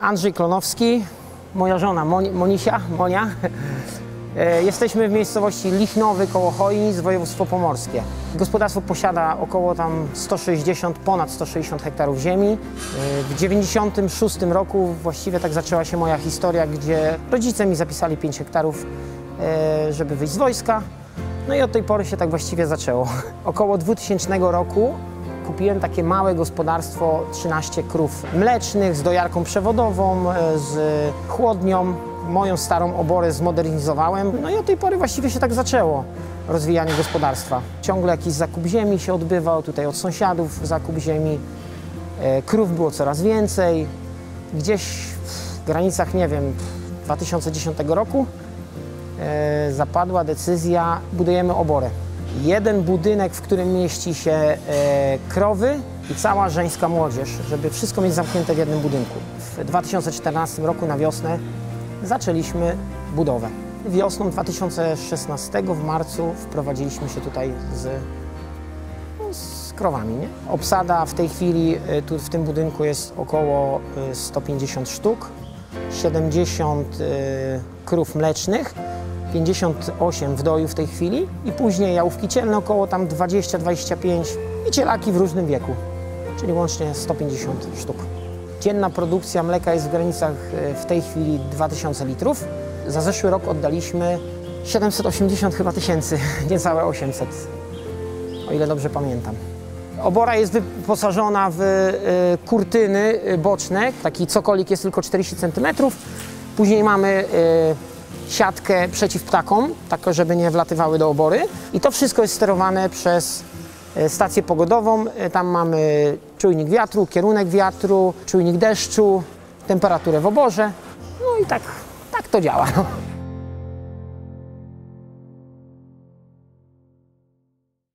Andrzej Klonowski, moja żona Moni- Monisia, Monia. E, Jesteśmy w miejscowości Lichnowy koło Chojnic, województwo pomorskie. Gospodarstwo posiada około tam 160, ponad 160 hektarów ziemi. E, W 96 roku właściwie tak zaczęła się moja historia, gdzie rodzice mi zapisali 5 hektarów, e, żeby wyjść z wojska. No i od tej pory się tak właściwie zaczęło. Około 2000 roku kupiłem takie małe gospodarstwo, 13 krów mlecznych z dojarką przewodową, e, z chłodnią. Moją starą oborę zmodernizowałem. No i od tej pory właściwie się tak zaczęło rozwijanie gospodarstwa. Ciągle jakiś zakup ziemi się odbywał, tutaj od sąsiadów zakup ziemi. E, Krów było coraz więcej. Gdzieś w granicach, nie wiem, 2010 roku e, zapadła decyzja, budujemy oborę. Jeden budynek, w którym mieści się e, krowy i cała żeńska młodzież, żeby wszystko mieć zamknięte w jednym budynku. W 2014 roku na wiosnę zaczęliśmy budowę. Wiosną 2016 w marcu wprowadziliśmy się tutaj z, no, z krowami. Nie? Obsada w tej chwili e, tu w tym budynku jest około e, 150 sztuk, 70 e, krów mlecznych, 58 w doju w tej chwili i później jałówki cielne około tam 20-25 i cielaki w różnym wieku, czyli łącznie 150 sztuk. Dzienna produkcja mleka jest w granicach e, w tej chwili 2000 litrów. Za zeszły rok oddaliśmy 780 chyba tysięcy, niecałe 800, o ile dobrze pamiętam. Obora jest wyposażona w e, kurtyny e, boczne. Taki cokolik jest tylko 40 cm. Później mamy siatkę przeciw ptakom, tak żeby nie wlatywały do obory. I to wszystko jest sterowane przez e, stację pogodową. E, Tam mamy czujnik wiatru, kierunek wiatru, czujnik deszczu, temperaturę w oborze. No i tak, tak to działa. No.